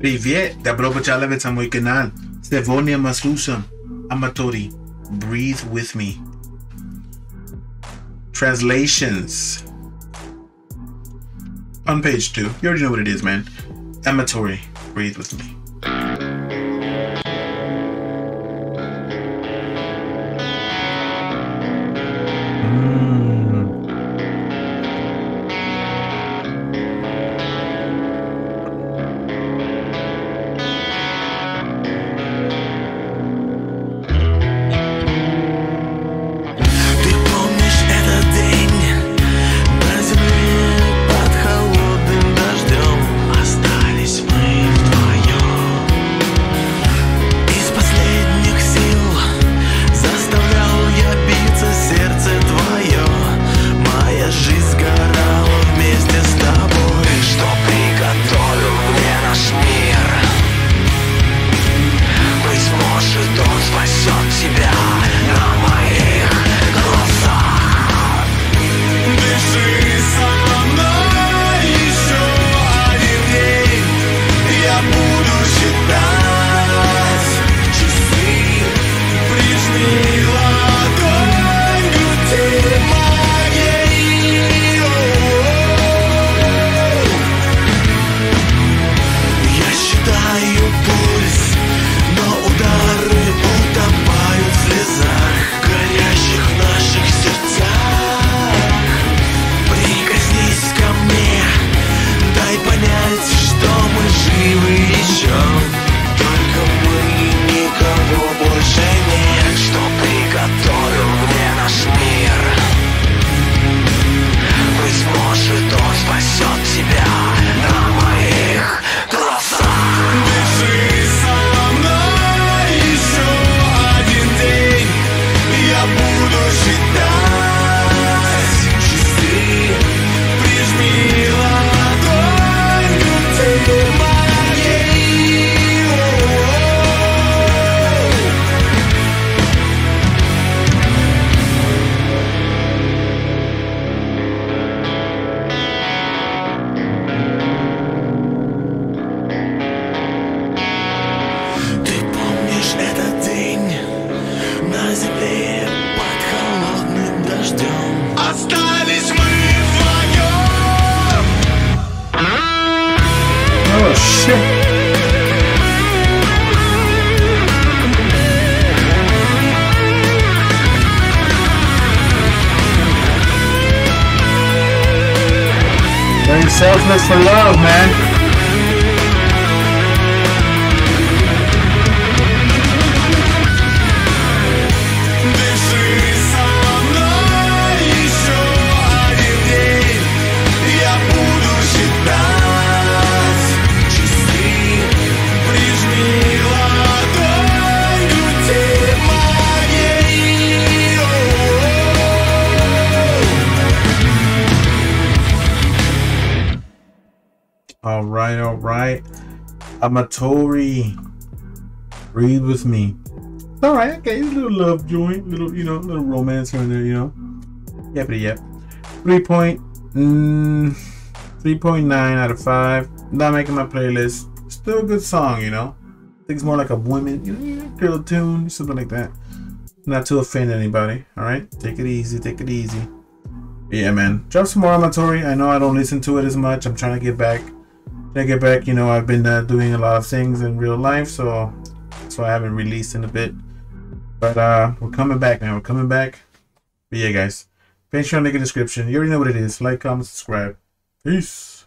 Привет! Добро пожаловать на мой канал. Сегодня мы слушаем Amatori. Breathe with me. Translations. On page two. You already know what it is, man. Amatori. Breathe with me. красивый еще. Selfless for love, man. All right, all right. Amatory. Breathe with me. All right, okay. Little love joint, little, you know, little romance here and there, you know. Yep, yep. Three point, mm, three point nine out of five. Not making my playlist. Still a good song, you know. I think it's more like a woman, you know, girl tune, something like that. Not to offend anybody. All right, take it easy, take it easy. Yeah, man. Drop some more Amatory. I know I don't listen to it as much. I'm trying to get back. To get back. You know, I've been uh, doing a lot of things in real life, so so I haven't released in a bit. But uh, we're coming back, man. We're coming back. But yeah, guys. Patreon link in the description. You already know what it is. Like, comment, subscribe. Peace.